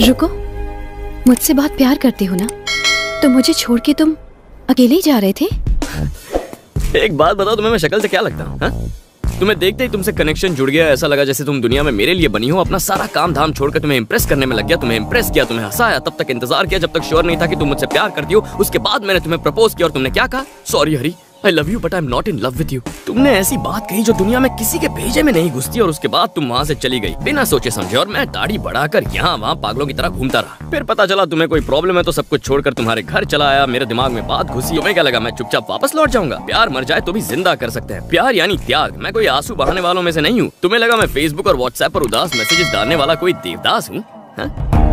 रुको। मुझसे बहुत प्यार करते हो ना? तो मुझे छोड़ के तुम अकेले ही जा रहे थे? एक बात बताओ, तुम्हें मैं शक्ल से क्या लगता हूँ हाँ? तुम्हें देखते ही तुमसे कनेक्शन जुड़ गया, ऐसा लगा जैसे तुम दुनिया में मेरे लिए बनी हो, अपना सारा काम धाम छोड़कर तुम्हें इंप्रेस करने में लग गया, तुम्हें इंप्रेस किया, तुम्हें हंसाया, तब तक इंतज़ार किया, जब तक श्योर नहीं था कि तुम मुझसे प्यार करती हो, उसके बाद मैंने तुम्हें प्रपोज किया और तुमने क्या कहा? Sorry Hari I love you but I am not in love with you तुमने ऐसी बात कही जो दुनिया में किसी के भेजे में नहीं घुसती और उसके बाद तुम वहाँ से चली गई। बिना सोचे समझे और मैं दाढ़ी बढ़ाकर यहाँ वहाँ पागलों की तरह घूमता रहा। फिर पता चला तुम्हें कोई प्रॉब्लम है तो सब कुछ छोड़कर तुम्हारे घर चला आया। मेरे दिमाग में बात घुसी तुम्हें क्या लगा, मैं चुपचाप वापस लौट जाऊँगा? प्यार मर जाए तो भी ज़िंदा कर सकते हैं। प्यार यानी त्याग। मैं कोई आँसू बहाने वालों में से नहीं हूँ। तुम्हें लगा मैं फेसबुक और व्हाट्सएप पर उदास मैसेजेस डालने वाला कोई देवदास हूँ? हाँ?